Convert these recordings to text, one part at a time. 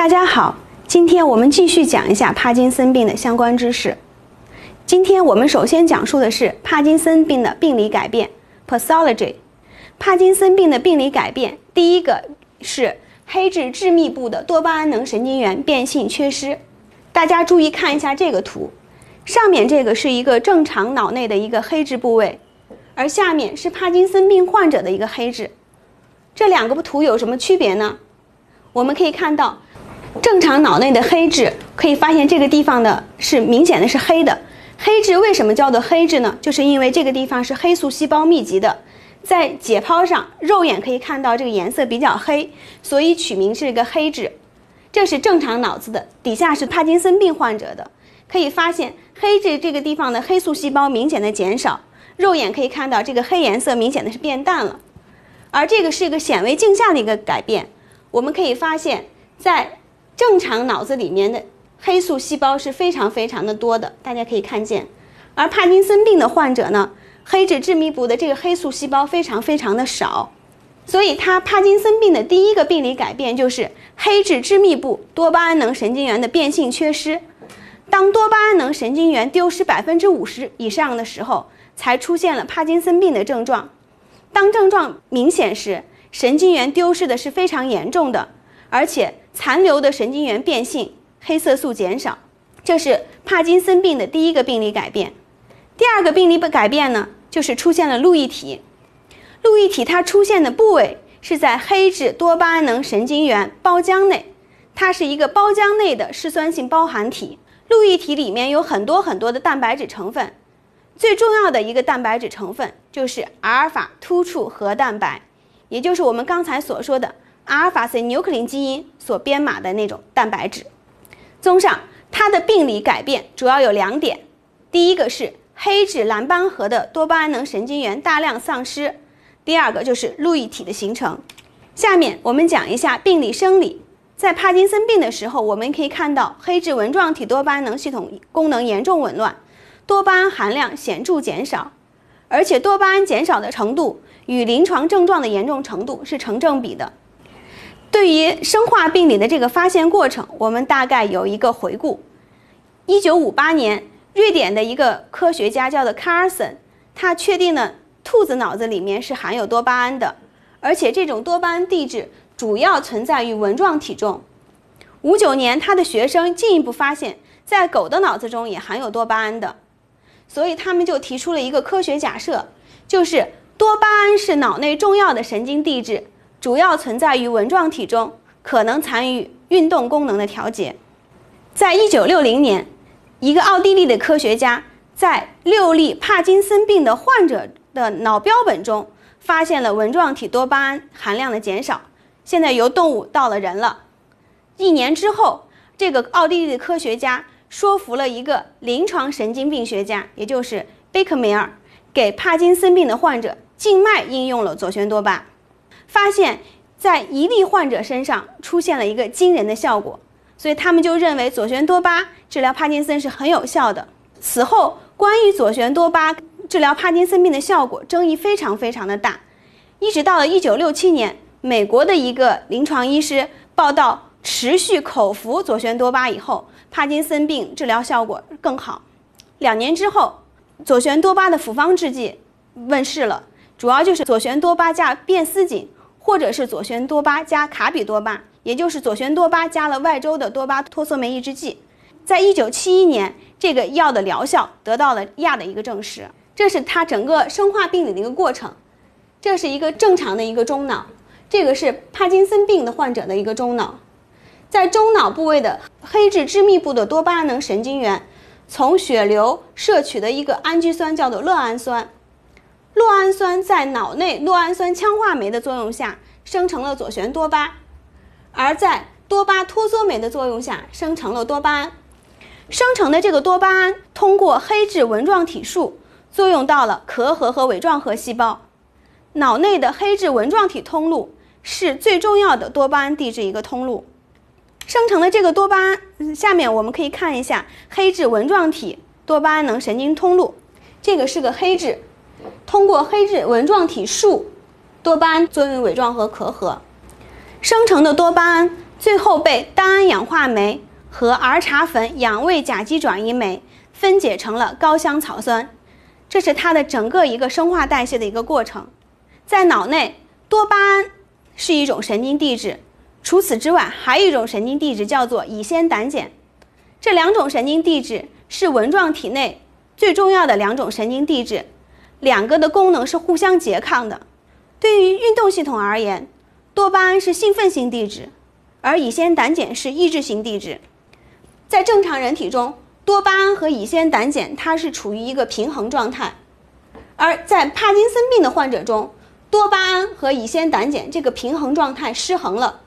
大家好，今天我们继续讲一下帕金森病的相关知识。今天我们首先讲述的是帕金森病的病理改变 （pathology）。帕金森病的病理改变，第一个是黑质致密部的多巴胺能神经元变性缺失。大家注意看一下这个图，上面这个是一个正常脑内的一个黑质部位，而下面是帕金森病患者的一个黑质。这两个图有什么区别呢？我们可以看到。正常脑内的黑质可以发现这个地方的是明显的是黑的，黑质为什么叫做黑质呢？就是因为这个地方是黑素细胞密集的，在解剖上肉眼可以看到这个颜色比较黑，所以取名是一个黑质。这是正常脑子的，底下是帕金森病患者的，可以发现黑质这个地方的黑素细胞明显的减少，肉眼可以看到这个黑颜色明显的是变淡了，而这个是一个显微镜下的一个改变，我们可以发现在。正常脑子里面的黑素细胞是非常非常的多的，大家可以看见。而帕金森病的患者呢，黑质致密部的这个黑素细胞非常非常的少，所以他帕金森病的第一个病理改变就是黑质致密部多巴胺能神经元的变性缺失。当多巴胺能神经元丢失百分之五十以上的时候，才出现了帕金森病的症状。当症状明显时，神经元丢失的是非常严重的。而且残留的神经元变性，黑色素减少，这是帕金森病的第一个病理改变。第二个病理改变呢，就是出现了路易体。路易体它出现的部位是在黑质多巴胺能神经元胞浆内，它是一个胞浆内的嗜酸性包含体。路易体里面有很多很多的蛋白质成分，最重要的一个蛋白质成分就是阿尔法突触核蛋白，也就是我们刚才所说的。阿尔法 C 纽克林基因所编码的那种蛋白质，综上，它的病理改变主要有两点：第一个是黑质蓝斑核的多巴胺能神经元大量丧失；第二个就是路易体的形成。下面我们讲一下病理生理。在帕金森病的时候，我们可以看到黑质纹状体多巴胺能系统功能严重紊乱，多巴胺含量显著减少，而且多巴胺减少的程度与临床症状的严重程度是成正比的。对于生化病理的这个发现过程，我们大概有一个回顾。一九五八年，瑞典的一个科学家叫做卡尔森，他确定了兔子脑子里面是含有多巴胺的，而且这种多巴胺地质主要存在于纹状体中。五九年，他的学生进一步发现，在狗的脑子中也含有多巴胺的，所以他们就提出了一个科学假设，就是多巴胺是脑内重要的神经递质。主要存在于纹状体中，可能参与运动功能的调节。在一九六零年，一个奥地利的科学家在六例帕金森病的患者的脑标本中发现了纹状体多巴胺含量的减少。现在由动物到了人了。一年之后，这个奥地利的科学家说服了一个临床神经病学家，也就是贝克梅尔，给帕金森病的患者静脉应用了左旋多巴。发现，在一例患者身上出现了一个惊人的效果，所以他们就认为左旋多巴治疗帕金森是很有效的。此后，关于左旋多巴治疗帕金森病的效果争议非常非常的大，一直到了1967年，美国的一个临床医师报道，持续口服左旋多巴以后，帕金森病治疗效果更好。两年之后，左旋多巴的复方制剂问世了，主要就是左旋多巴加变丝锦。或者是左旋多巴加卡比多巴，也就是左旋多巴加了外周的多巴托索酶抑制剂，在一九七一年，这个药的疗效得到了亚的一个证实。这是它整个生化病理的一个过程。这是一个正常的一个中脑，这个是帕金森病的患者的一个中脑，在中脑部位的黑质致密部的多巴胺能神经元，从血流摄取的一个氨基酸叫做酪氨酸。酪氨酸在脑内酪氨酸羟化酶的作用下生成了左旋多巴，而在多巴脱羧酶的作用下生成了多巴胺。生成的这个多巴胺通过黑质纹状体束作用到了壳核和尾状核细胞。脑内的黑质纹状体通路是最重要的多巴胺递质一个通路。生成的这个多巴胺，下面我们可以看一下黑质纹状体多巴胺能神经通路，这个是个黑质。通过黑质纹状体树多巴胺作用尾状核壳核生成的多巴胺最后被单胺氧化酶和儿茶酚氧胃甲基转移酶分解成了高香草酸。这是它的整个一个生化代谢的一个过程。在脑内，多巴胺是一种神经递质，除此之外，还有一种神经递质叫做乙酰胆碱。这两种神经递质是纹状体内最重要的两种神经递质，两个的功能是互相拮抗的。对于运动系统而言，多巴胺是兴奋性递质，而乙酰胆碱是抑制性递质。在正常人体中，多巴胺和乙酰胆碱它是处于一个平衡状态，而在帕金森病的患者中，多巴胺和乙酰胆碱这个平衡状态失衡了，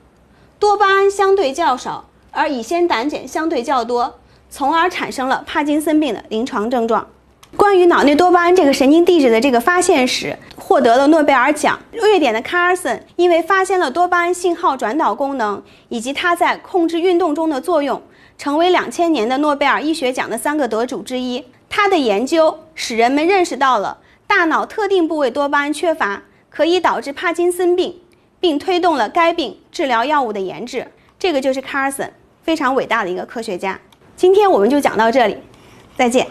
多巴胺相对较少，而乙酰胆碱相对较多，从而产生了帕金森病的临床症状。关于脑内多巴胺这个神经递质的这个发现史，获得了诺贝尔奖。瑞典的卡尔森因为发现了多巴胺信号转导功能以及它在控制运动中的作用。成为两千年的诺贝尔医学奖的三个得主之一。他的研究使人们认识到了大脑特定部位多巴胺缺乏可以导致帕金森病，并推动了该病治疗药物的研制。这个就是卡尔森，非常伟大的一个科学家。今天我们就讲到这里，再见。